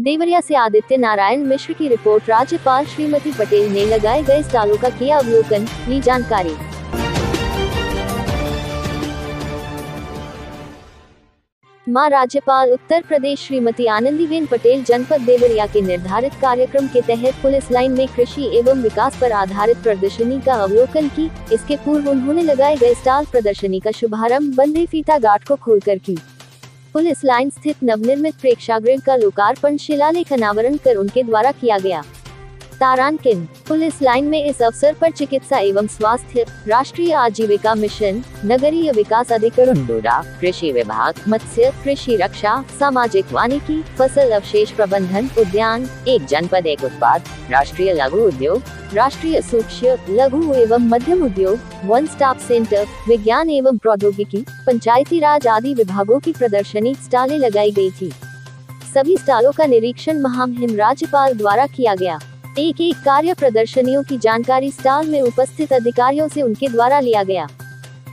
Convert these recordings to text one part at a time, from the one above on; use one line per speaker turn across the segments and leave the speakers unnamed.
देवरिया से आदित्य नारायण मिश्र की रिपोर्ट, राज्यपाल श्रीमती पटेल ने लगाए गए स्टालों का किया अवलोकन, ली जानकारी। माँ राज्यपाल, उत्तर प्रदेश श्रीमती आनंदीबेन पटेल जनपद देवरिया के निर्धारित कार्यक्रम के तहत पुलिस लाइन में कृषि एवं विकास पर आधारित प्रदर्शनी का अवलोकन की, इसके पूर्व उन्होंने लगाए गए स्टाल प्रदर्शनी का शुभारंभ बंदे फीता घाट को खोलकर की। पुलिस लाइन स्थित नवनिर्मित प्रेक्षागृह का लोकार्पण शिलालेख अनावरण कर उनके द्वारा किया गया। तारांकिन पुलिस लाइन में इस अवसर पर चिकित्सा एवं स्वास्थ्य, राष्ट्रीय आजीविका मिशन, नगरीय विकास अधिकरण डोडा कृषि विभाग, मत्स्य, कृषि रक्षा, सामाजिक वानिकी, फ़सल अवशेष प्रबंधन, उद्यान, एक जनपद, एक उत्पाद, राष्ट्रीय लघु उद्योग, राष्ट्रीय सूक्ष्म, लघु एवं मध्यम उद्योग, वन स्टॉप सेंटर, विज्ञान एवं प्रौद्योगिकी, पंचायती राज आदि विभागों की प्रदर्शनी स्टालें लगाई गई थी। सभी स्टालों का निरीक्षण महामहिम राज्यपाल द्वारा किया गया। एक एक कार्य प्रदर्शनियों की जानकारी स्टाल में उपस्थित अधिकारियों से उनके द्वारा लिया गया।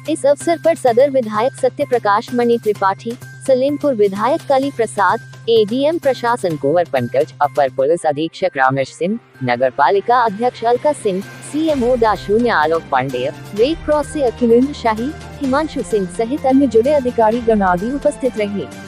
इस अवसर पर सदर विधायक सत्य प्रकाश मणि त्रिपाठी, सलीमपुर विधायक कली प्रसाद एडीएम प्रशासन कुंवर पंकज, अपर पुलिस अधीक्षक रामेश सिंह नगर पालिका अध्यक्ष अलका सिंह सीएमओ दाशून्य आलोक पांडेय रेड क्रॉस ऐसी अखिलेंद्र शाही, हिमांशु सिंह सहित अन्य जुड़े अधिकारी गण आदि उपस्थित रहे।